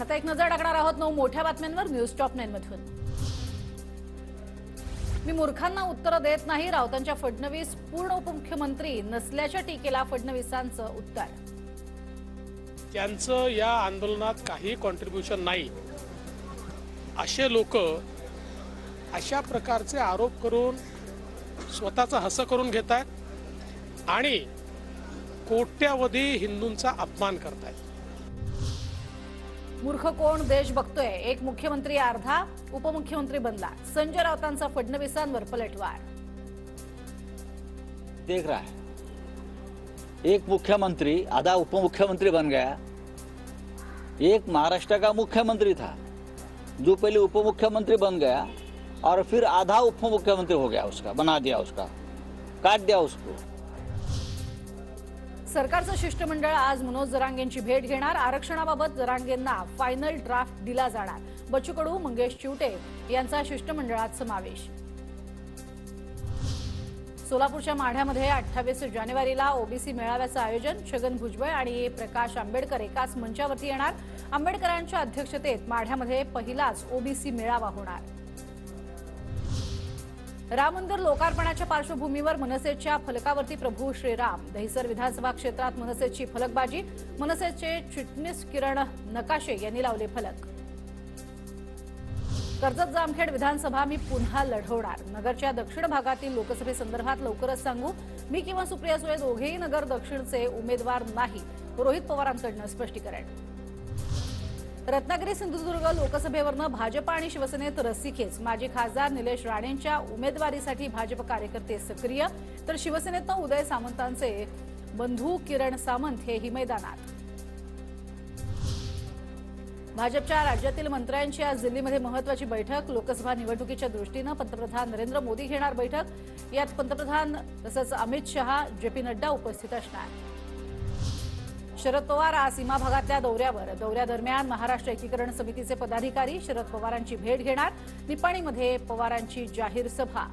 आता एक नजर टाकणार आहोत नऊ मोठ्या बातम्यांवर न्यूज टॉप नाईन मधून मी मूर्खांना उत्तर देत नाही राऊतांच्या फडणवीस पूर्ण उपमुख्यमंत्री नसल्याच्या टीकेला फडणवीसांचं उत्तर. त्यांचं या आंदोलनात काही कॉन्ट्रीब्युशन नाही. असे लोक अशा प्रकारचे आरोप करून स्वतःचं हसं करून घेत आहेत आणि कोट्यावधी हिंदूंचा अपमान करतायत. मूर्ख कोण देश बघतोय? एक मुख्यमंत्री अर्धा, उपमुख्यमंत्री बनला. संजय राऊतांचा फडणवीसांवर पलटवार. देख रहा है. एक मुख्यमंत्री, आधा उप मुख्यमंत्री बन गया. एक महाराष्ट्र का मुख्यमंत्री था. जो पहले उप मुख्यमंत्री बन गया और फिर आधा उप मुख्यमंत्री हो गया उसका, बना दिया उसका, काट दिया उसको. सरकारचं शिष्टमंडळ आज मनोज जरांगेंची भेट घेणार. आरक्षणाबाबत जरांगेंना फायनल ड्राफ्ट दिला जाणार. बच्चू कडू मंगेश चिवटे यांचा शिष्टमंडळात समावेश. सोलापूरच्या माढ्यामध्ये अठ्ठावीस जानेवारीला ओबीसी मेळाव्याचं आयोजन. छगन भुजबळ आणि प्रकाश आंबेडकर एकाच मंचावरती येणार. आंबेडकरांच्या अध्यक्षतेत माढ्यामध्ये पहिलाच ओबीसी मेळावा होणार. राम मंदिर लोकार्पणाच्या पार्श्वभूमीवर मनसेच्या फलकावरती प्रभू श्रीराम दहिसर विधानसभा क्षेत्रात मनसेची फलकबाजी मनसेचे चिटणीस किरण नकाशे यांनी लावले फलक. कर्जत जामखेड विधानसभा मी पुन्हा लढवणार. नगरच्या दक्षिण भागातील लोकसभेसंदर्भात लवकरच सांगू मी किंवा सुप्रिया सुळे दोघेही नगर दक्षिणचे उमेदवार नाही. रोहित पवारांकडनं स्पष्टीकरण. रत्नागिरी सिंधुदुर्ग लोकसभेवरनं भाजप आणि शिवसेनेत रस्सीखेच. माजी खासदार निलेश राणेंच्या उमेदवारीसाठी भाजप कार्यकर्ते सक्रिय. तर शिवसेनेतनं उदय सामंतांचे बंधू किरण सामंत हेही मैदानात भाजपच्या राज्यातील मंत्र्यांची आज दिल्लीमध्ये महत्वाची बैठक. लोकसभा निवडणुकीच्या दृष्टीनं पंतप्रधान नरेंद्र मोदी घेणार बैठक. यात पंतप्रधान तसंच अमित शहा जे पी नड्डा उपस्थित असणार. शरद पवार आज सीमा भागातल्या दौऱ्यावर दौऱ्यादरम्यान महाराष्ट्र एकीकरण समितीचे पदाधिकारी शरद पवारांची भेट घेणार. निपाणीमध्ये पवारांची जाहीर सभा.